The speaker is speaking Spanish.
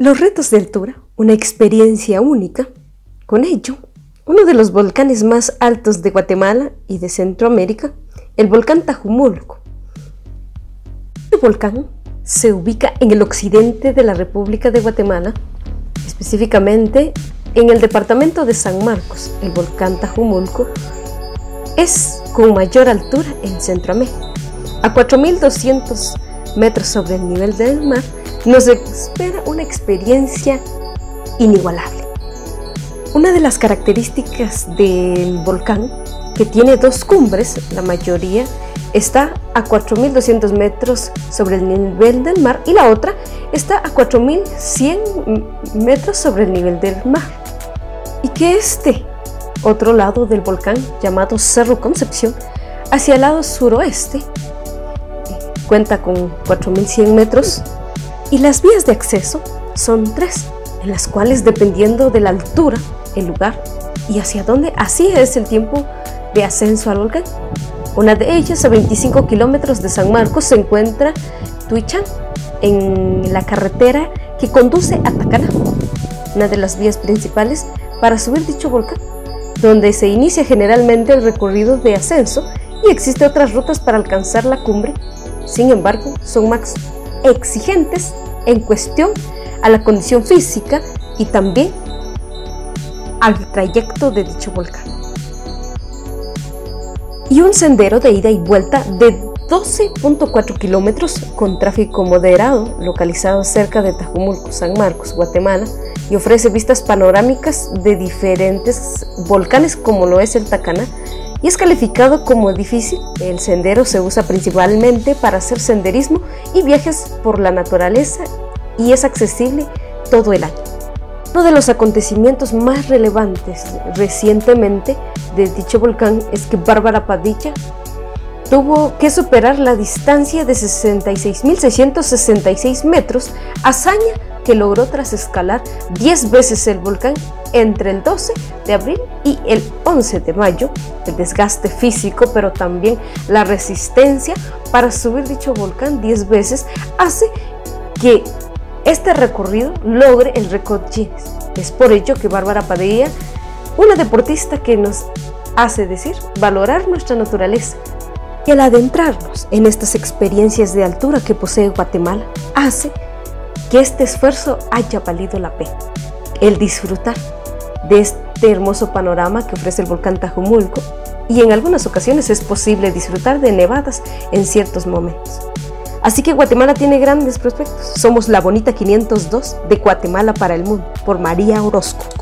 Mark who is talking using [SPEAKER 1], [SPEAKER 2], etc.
[SPEAKER 1] Los retos de altura, una experiencia única. Con ello, uno de los volcanes más altos de Guatemala y de Centroamérica, el volcán Tajumulco. Este volcán se ubica en el occidente de la República de Guatemala, específicamente en el departamento de San Marcos. El volcán Tajumulco es con mayor altura en Centroamérica, a 4.200 metros sobre el nivel del mar nos espera una experiencia inigualable. Una de las características del volcán, que tiene dos cumbres, la mayoría está a 4.200 metros sobre el nivel del mar y la otra está a 4.100 metros sobre el nivel del mar. Y que este otro lado del volcán, llamado Cerro Concepción, hacia el lado suroeste, cuenta con 4.100 metros y las vías de acceso son tres, en las cuales dependiendo de la altura, el lugar y hacia dónde, así es el tiempo de ascenso al volcán. Una de ellas, a 25 kilómetros de San Marcos, se encuentra Tuichán, en la carretera que conduce a Tacara, una de las vías principales para subir dicho volcán, donde se inicia generalmente el recorrido de ascenso y existen otras rutas para alcanzar la cumbre. Sin embargo, son más exigentes en cuestión a la condición física y también al trayecto de dicho volcán. Y un sendero de ida y vuelta de 12.4 kilómetros con tráfico moderado localizado cerca de Tajumulco, San Marcos, Guatemala y ofrece vistas panorámicas de diferentes volcanes como lo es el Tacaná y es calificado como difícil. El sendero se usa principalmente para hacer senderismo y viajes por la naturaleza y es accesible todo el año. Uno de los acontecimientos más relevantes recientemente de dicho volcán es que Bárbara Padilla tuvo que superar la distancia de 66.666 metros, hazaña que logró tras escalar 10 veces el volcán entre el 12 de abril y el 11 de mayo. El desgaste físico, pero también la resistencia para subir dicho volcán 10 veces hace que este recorrido logre el récord Guinness. Es por ello que Bárbara Padilla, una deportista que nos hace decir valorar nuestra naturaleza, y al adentrarnos en estas experiencias de altura que posee Guatemala, hace que este esfuerzo haya valido la pena. El disfrutar de este hermoso panorama que ofrece el volcán Tajumulco y en algunas ocasiones es posible disfrutar de nevadas en ciertos momentos. Así que Guatemala tiene grandes prospectos. Somos la bonita 502 de Guatemala para el mundo, por María Orozco.